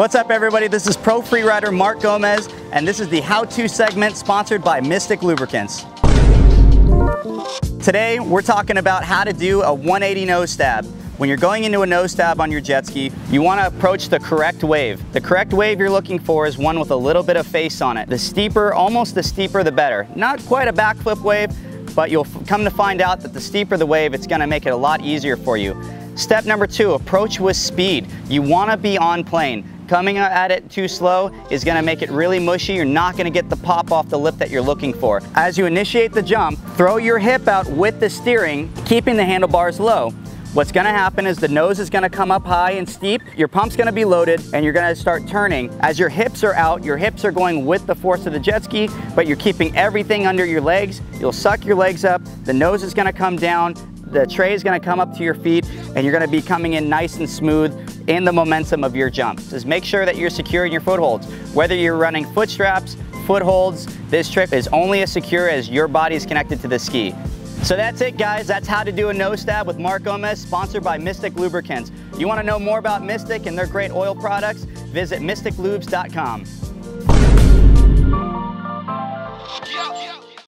What's up everybody? This is pro freerider Mark Gomez and this is the how-to segment sponsored by Mystik Lubricants. Today we're talking about how to do a 180 nose stab. When you're going into a nose stab on your jet ski, you want to approach the correct wave. The correct wave you're looking for is one with a little bit of face on it. The steeper, almost the steeper the better. Not quite a backflip wave, but you'll come to find out that the steeper the wave, it's going to make it a lot easier for you. Step number two, approach with speed. You want to be on plane. Coming at it too slow is gonna make it really mushy. You're not gonna get the pop off the lip that you're looking for. As you initiate the jump, throw your hip out with the steering, keeping the handlebars low. What's gonna happen is the nose is gonna come up high and steep, your pump's gonna be loaded, and you're gonna start turning. As your hips are out, your hips are going with the force of the jet ski, but you're keeping everything under your legs. You'll suck your legs up, the nose is gonna come down, the tray is gonna come up to your feet and you're gonna be coming in nice and smooth in the momentum of your jump. Just make sure that you're securing your footholds. Whether you're running foot straps, footholds, this trip is only as secure as your body is connected to the ski. So that's it guys, that's how to do a nose stab with Mark Gomez, sponsored by Mystik Lubricants. You wanna know more about Mystik and their great oil products? Visit mystiklubes.com.